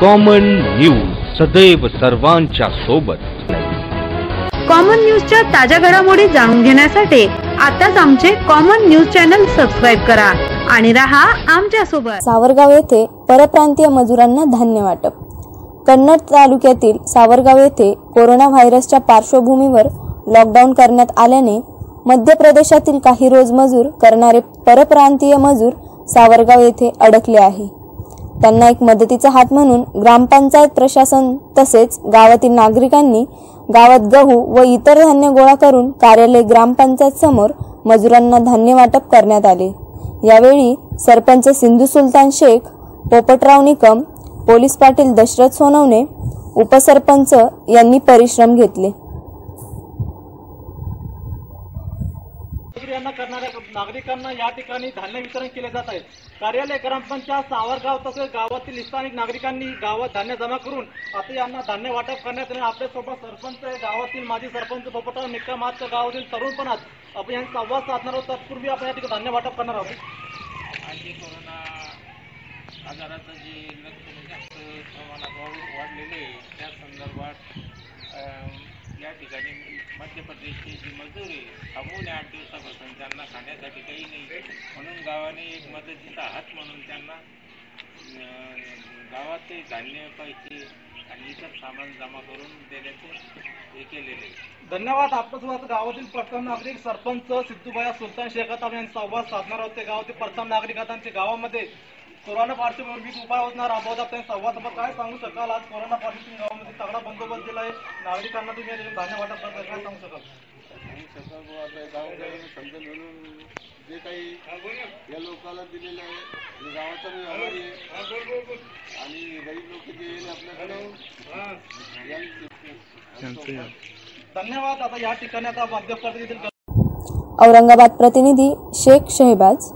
Common news सदैव सर्वांच्या सोबत. कॉमन न्यूजच्या ताज्या घडामोडी जाणून घेण्यासाठी आताच आमचे कॉमन न्यूज चॅनल सबस्क्राईब करा आणि रहा आमच्यासोबत. सावरगाव येथे परप्रांतीय मजुरांना धान्य वाटप. कन्नड तालुक्यातील सावरगाव येथे कोरोना व्हायरसच्या पार्श्वभूमीवर लॉकडाऊन करण्यात आल्याने मध्य प्रदेशातील काही रोजमजूर करणारे परप्रांतीय मजूर सावरगाव येथे अडकले आहे. त्यांना एक मदतीचा हात म्हणून ग्रामपंचायत प्रशासन तसेच गावातील नागरिकांनी गावात गहू व इतर धान्य गोळा करून कार्यालय ग्रामपंचायत समोर मजुरांना धान्य वाटप करण्यात आले. यावेळी सरपंच सिंधू सुलतान शेख पोपटराव निकम पोलीस पाटील दशरथ सोनवणे उपसरपंच यांनी परिश्रम घेतले. यांना करणाऱ्या नागरिकांना या ठिकाणी धान्य वितरण केले जात आहे. कार्यालय ग्रामपंचायत सावरगाव तसेच गावातील स्थानिक नागरिकांनी गावात धान्य जमा करून आता यांना धान्य वाटप करण्यात आले आपल्यासोबत सरपंच गावातील माजी सरपंच पोपटराव निक्काम गावातील तरुण पण आज. आपण यांनी संवाद साधणार आहोत. तत्पूर्वी आपण या ठिकाणी धान्य वाटप करणार आहोत. आणि कोरोना आजाराचं जे जास्त म्हणजे प्रमाणात वाढलेले आहे त्या संदर्भात या ठिकाणी मध्य प्रदेशचे जे मजूर आहे थांबून आठ दिवसापासून त्यांना खाण्यासाठी काही नाही. म्हणून गावाने एक मदतीचा हात म्हणून त्यांना गावाचे धान्य पैसे आणि इतर सामान जमा करून देण्याचे हे केलेले धन्यवाद. आपल्यासोबत गावातील प्रथम नागरिक सरपंच सिद्धूबाया सुलतान शेखात आपण यांचा संवाद साधणार आहोत. ते गावातील प्रथम नागरिक आता गावामध्ये. कोरोना पार्श्वभूमीवर उपाय योजना राबवतात त्यांच्या संवाद आपण काय सांगू शकाल? आज कोरोना पार्श्वभूमी गावामध्ये तगडा बंदोबस्त दिला आहे नागरिकांना तुम्ही धान्य वाटप करताय काय सांगू शकाल? समजा जे काही या लोकांना दिलेलं आहे आणि गावाचा मी आभारी आहे. आणि गरीब लोक जे येईल आपल्याकडे धन्यवाद. आता या ठिकाणी आता औरंगाबाद प्रतिनिधी शेख शहबाज